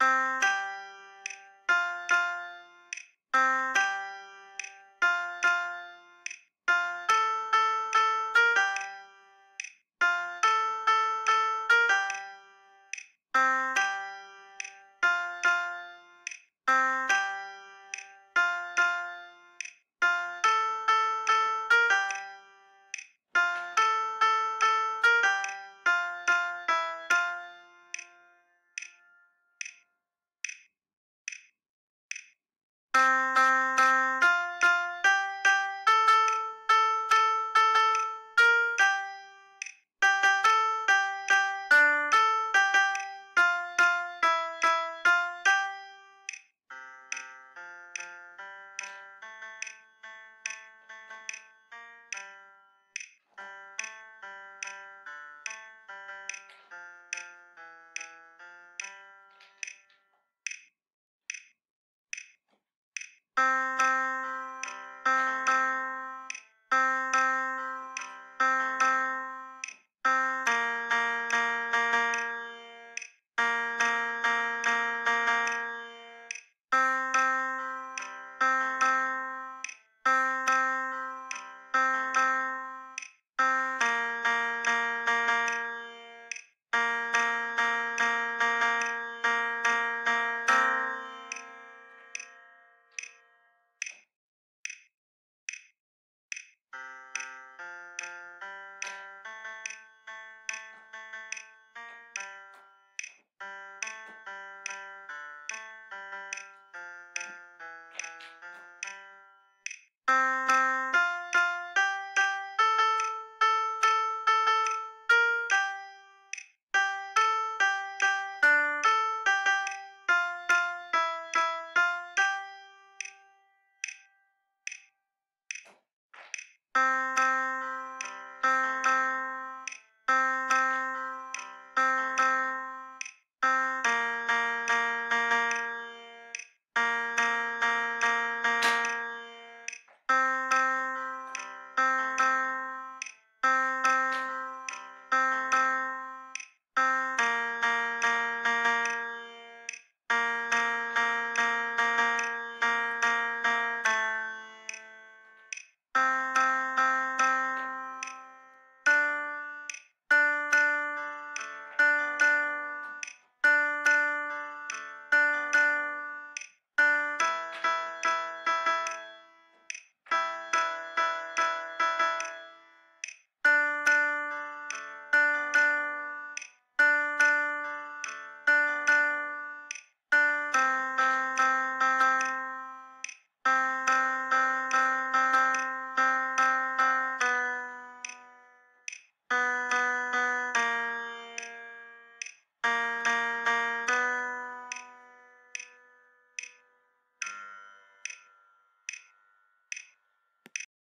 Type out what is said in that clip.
you